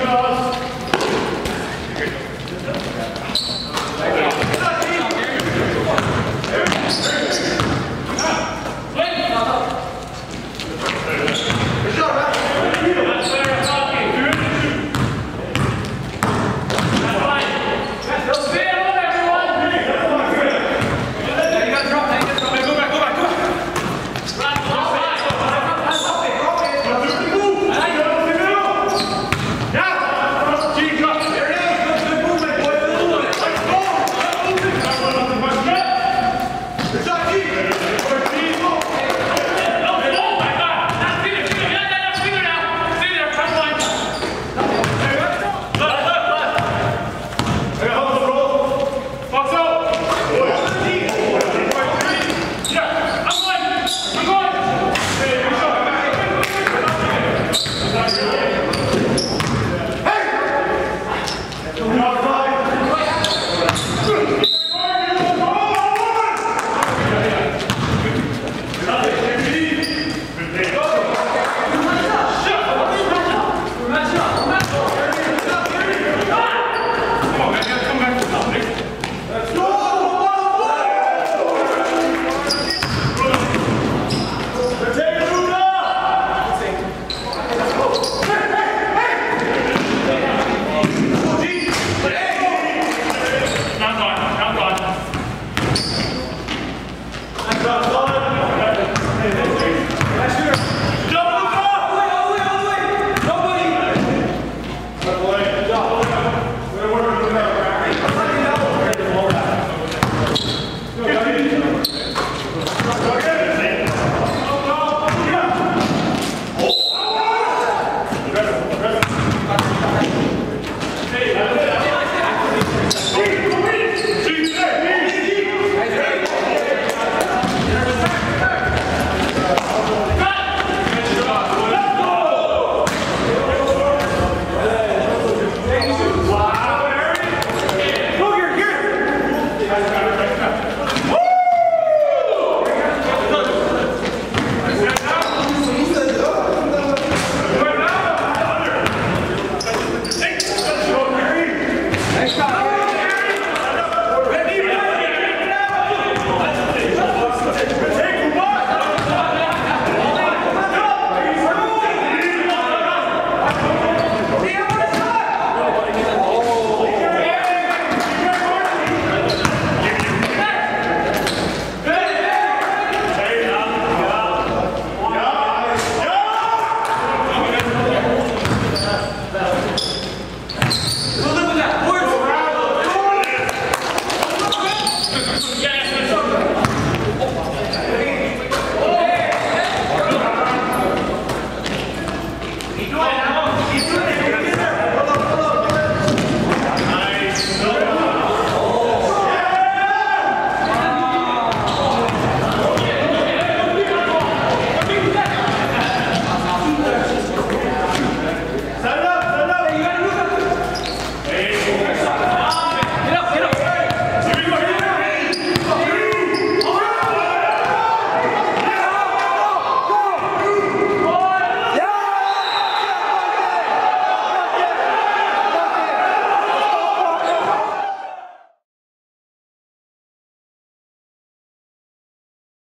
God.